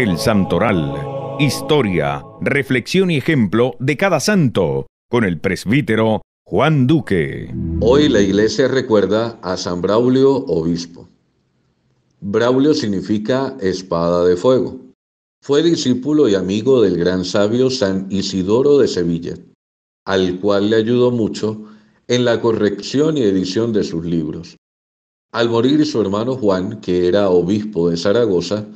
El Santoral. Historia, reflexión y ejemplo de cada santo con el presbítero Juan Duque. Hoy la iglesia recuerda a San Braulio, obispo. Braulio significa espada de fuego. Fue discípulo y amigo del gran sabio San Isidoro de Sevilla, al cual le ayudó mucho en la corrección y edición de sus libros. Al morir su hermano Juan, que era obispo de Zaragoza,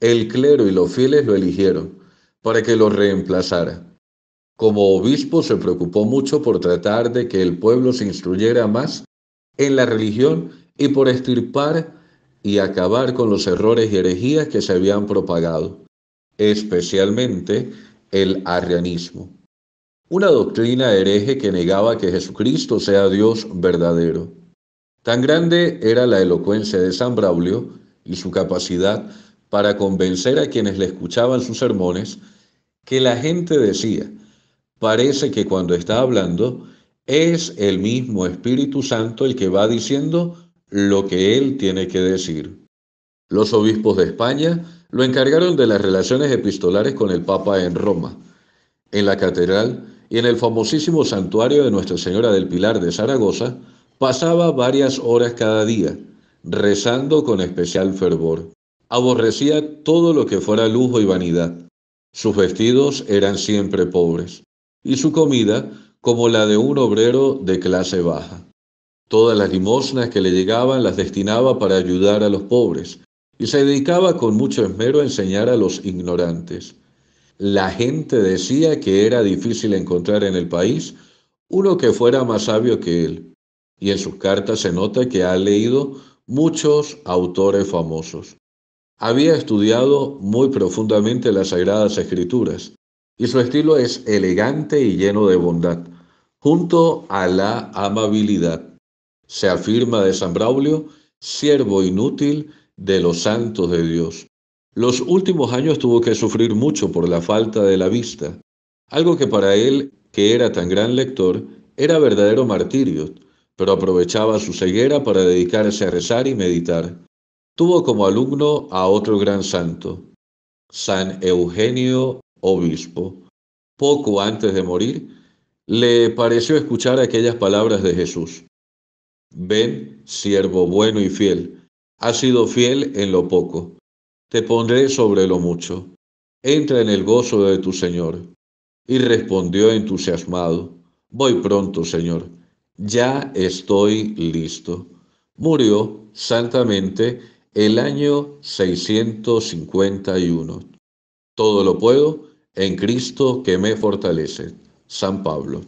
el clero y los fieles lo eligieron para que lo reemplazara. Como obispo se preocupó mucho por tratar de que el pueblo se instruyera más en la religión y por estirpar y acabar con los errores y herejías que se habían propagado especialmente el arrianismo, una doctrina hereje que negaba que Jesucristo sea Dios verdadero. Tan grande era la elocuencia de San Braulio y su capacidad para convencer a quienes le escuchaban sus sermones, que la gente decía, parece que cuando está hablando es el mismo Espíritu Santo el que va diciendo lo que él tiene que decir. Los obispos de España lo encargaron de las relaciones epistolares con el Papa en Roma, en la catedral y en el famosísimo santuario de Nuestra Señora del Pilar de Zaragoza, pasaba varias horas cada día, rezando con especial fervor. Aborrecía todo lo que fuera lujo y vanidad. Sus vestidos eran siempre pobres, y su comida como la de un obrero de clase baja. Todas las limosnas que le llegaban las destinaba para ayudar a los pobres, y se dedicaba con mucho esmero a enseñar a los ignorantes. La gente decía que era difícil encontrar en el país uno que fuera más sabio que él, y en sus cartas se nota que ha leído muchos autores famosos. Había estudiado muy profundamente las Sagradas Escrituras, y su estilo es elegante y lleno de bondad, junto a la amabilidad. Se afirma de San Braulio, siervo inútil de los santos de Dios. Los últimos años tuvo que sufrir mucho por la falta de la vista, algo que para él, que era tan gran lector, era verdadero martirio, pero aprovechaba su ceguera para dedicarse a rezar y meditar. Tuvo como alumno a otro gran santo, San Eugenio Obispo. Poco antes de morir, le pareció escuchar aquellas palabras de Jesús. Ven, siervo bueno y fiel, Has sido fiel en lo poco, te pondré sobre lo mucho. Entra en el gozo de tu Señor. Y respondió entusiasmado, Voy pronto, Señor, ya estoy listo. Murió santamente el año 651. Todo lo puedo en Cristo que me fortalece. San Pablo.